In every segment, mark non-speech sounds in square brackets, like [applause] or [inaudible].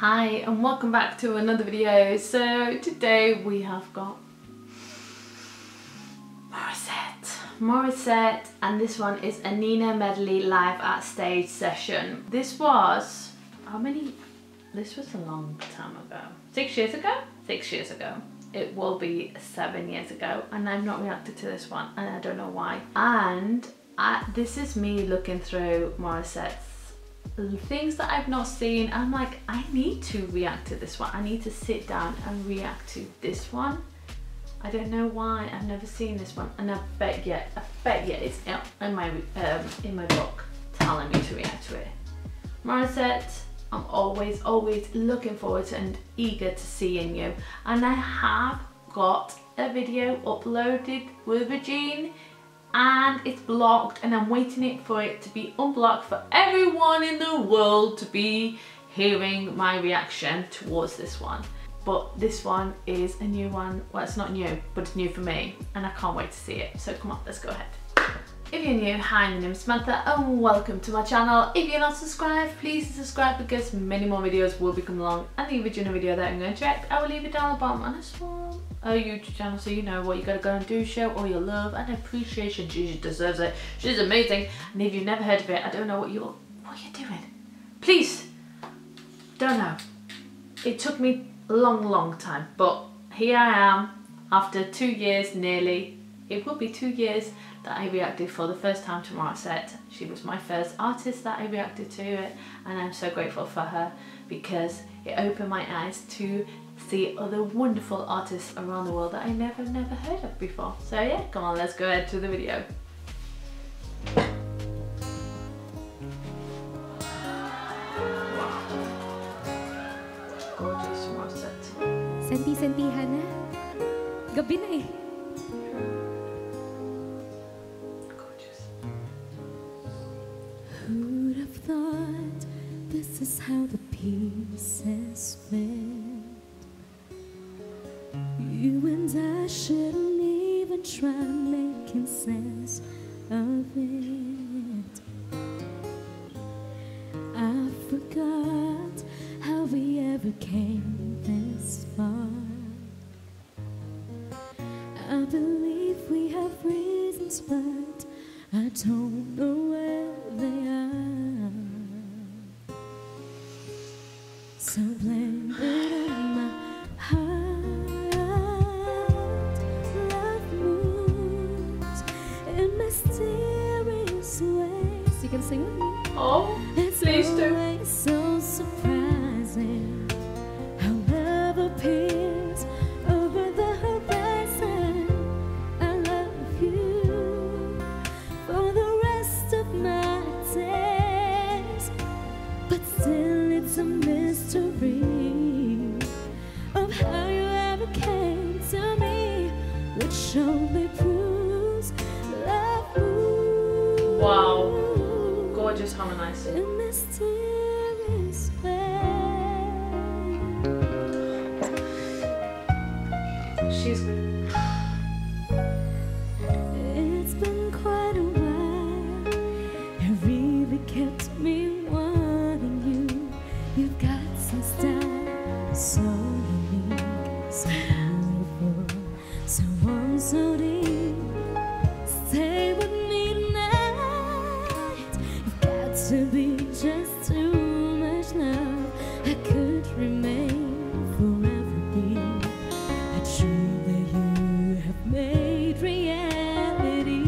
Hi and welcome back to another video. So today we have got Morissette. Morissette and this one is a Nina Medley live at stage session. This was, how many, this was a long time ago. Six years ago? Six years ago. It will be seven years ago and I've not reacted to this one and I don't know why. And I, this is me looking through Morissette's things that I've not seen. I'm like, I need to react to this one. I need to sit down and react to this one. I don't know why. I've never seen this one, and I bet yet, I bet yet it's in my um, in my book telling me to react to it. Morissette, I'm always, always looking forward to and eager to seeing you. And I have got a video uploaded with Regine and it's blocked and I'm waiting it for it to be unblocked for everyone in the world to be hearing my reaction towards this one. But this one is a new one. Well, it's not new, but it's new for me and I can't wait to see it. So come on, let's go ahead. If you're new, hi, my name is Samantha and welcome to my channel. If you're not subscribed, please subscribe because many more videos will be coming along and the original video that I'm going to direct, I will leave it down the bottom and a small a YouTube channel so you know what you gotta go and do, show all your love and appreciation. She deserves it. She's amazing. And if you've never heard of it, I don't know what you're what you're doing. Please, don't know. It took me a long, long time, but here I am after two years nearly. It will be two years that I reacted for the first time to Morissette. She was my first artist that I reacted to it and I'm so grateful for her because it opened my eyes to see other wonderful artists around the world that I never, never heard of before. So yeah, come on, let's go ahead to the video. Gorgeous Morissette. Senti-sentihan na. Gabi na eh. How the pieces fit? You and I shouldn't even try making sense of it. I forgot how we ever came mystery of how you ever came to me, which only proves love moves. Wow. gorgeous harmonized. in mysterious way. She's It's been quite a while. It really kept me wanting you. You've got so unique, so so warm, so deep. Stay with me tonight. you. got to be just too much. I could remain forever. A dream that you have made reality.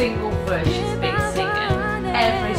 Single verse she's been singing. Every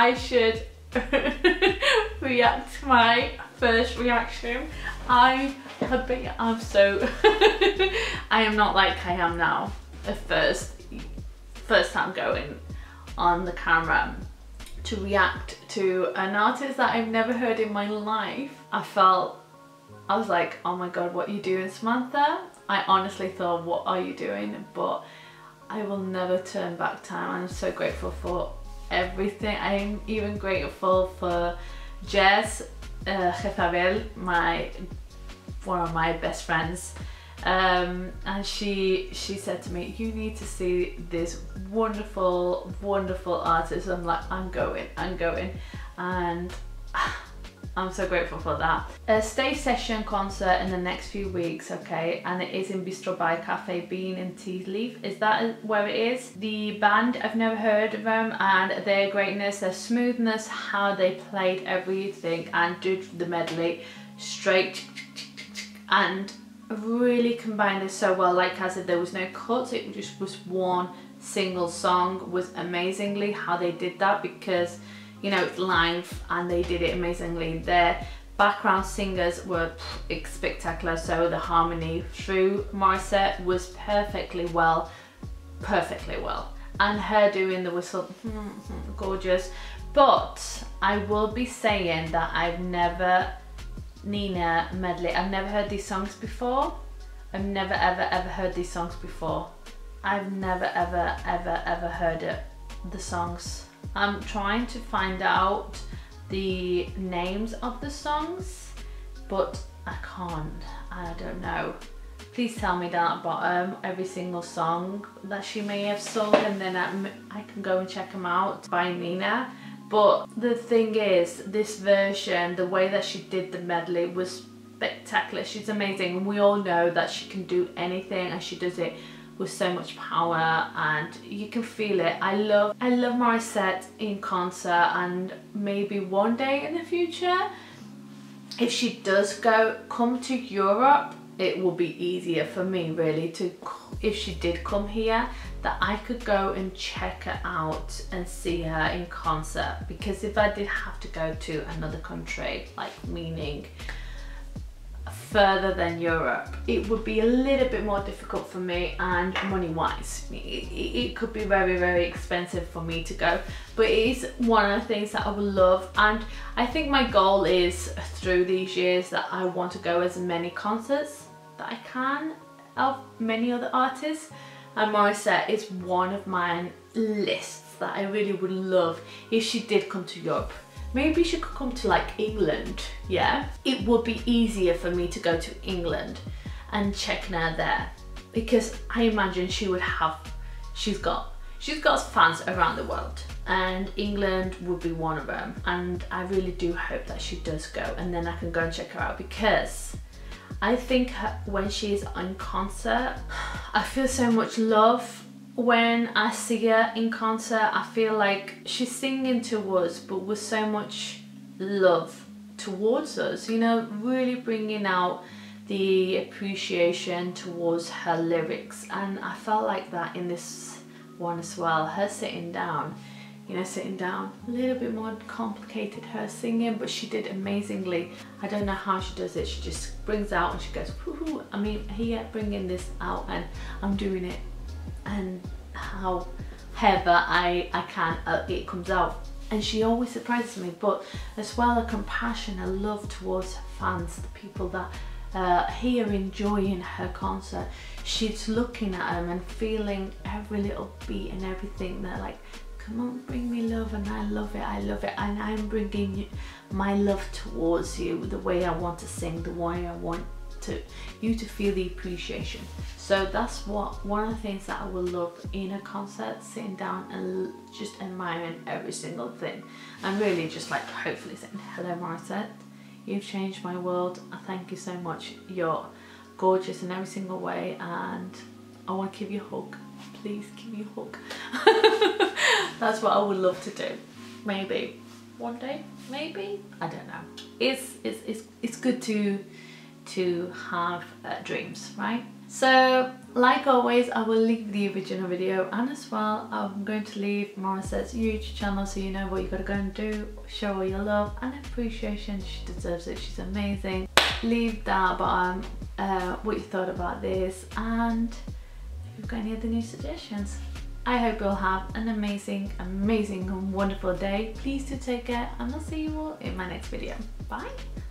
I should [laughs] react to my first reaction. I have been, I'm so, [laughs] I am not like I am now. At first, first time going on the camera to react to an artist that I've never heard in my life. I felt I was like, oh my god, what are you doing, Samantha? I honestly thought, what are you doing? But I will never turn back time. I'm so grateful for everything. I'm even grateful for Jess uh, Jezabel, my one of my best friends. Um, and she she said to me, you need to see this wonderful, wonderful artist. I'm like, I'm going, I'm going. And I'm so grateful for that. A stage session concert in the next few weeks, okay, and it is in Bistro by Cafe Bean in Tea Leaf. Is that where it is? The band, I've never heard of them, and their greatness, their smoothness, how they played everything and did the medley straight and really combined this so well. Like I said, there was no cuts, it just was one single song was amazingly how they did that because you know live and they did it amazingly. Their background singers were spectacular so the harmony through Morissette was perfectly well perfectly well. And her doing the whistle [laughs] gorgeous. But I will be saying that I've never Nina medley I've never heard these songs before. I've never ever ever heard these songs before. I've never ever ever ever heard it the songs I'm trying to find out the names of the songs but I can't. I don't know. Please tell me down at bottom every single song that she may have sung and then I, I can go and check them out by Nina. But the thing is this version the way that she did the medley was spectacular. She's amazing and we all know that she can do anything and she does it with so much power and you can feel it. I love I love Morissette in concert and maybe one day in the future if she does go come to Europe it will be easier for me really to if she did come here that I could go and check her out and see her in concert because if I did have to go to another country like meaning further than Europe, it would be a little bit more difficult for me and money wise. It, it, could be very, very expensive for me to go, but it is one of the things that I would love. And I think my goal is through these years that I want to go as many concerts that I can of many other artists. And Morissette is one of my lists that I really would love if she did come to Europe maybe she could come to like England, yeah? It would be easier for me to go to England and check her there. Because I imagine she would have, she's got, she's got fans around the world. And England would be one of them and I really do hope that she does go. And then I can go and check her out. Because I think her, when she's on concert, [sighs] I feel so much love when I see her in concert. I feel like she's singing to us, but with so much love towards us, you know, really bringing out the appreciation towards her lyrics. And I felt like that in this one as well. Her sitting down, you know, sitting down, a little bit more complicated her singing, but she did amazingly. I don't know how she does it. She just brings out and she goes. I mean, here bringing this out and I'm doing it and however I, I can, uh, it comes out. And she always surprises me but as well a compassion a love towards her fans the people that uh, here enjoying her concert. She's looking at them and feeling every little beat and everything. They're like come on bring me love and I love it I love it and I'm bringing you, my love towards you the way I want to sing the way I want to you to feel the appreciation. So that's what one of the things that I will love in a concert sitting down and just admiring every single thing. And really just like hopefully saying hello Morissette you've changed my world. I thank you so much. You're gorgeous in every single way and I want to give you a hug. Please give me a hug. [laughs] That's what I would love to do. Maybe one day. Maybe. I don't know. It's it's it's, it's good to to have uh, dreams, right? So, like always, I will leave the original video and as well, I'm going to leave Morissette's YouTube channel so you know what you gotta go and do, show her your love and appreciation. She deserves it, she's amazing. Leave that bottom uh, what you thought about this and if you've got any other new suggestions. I hope you'll have an amazing, amazing and wonderful day. Please do take care and I'll see you all in my next video. Bye!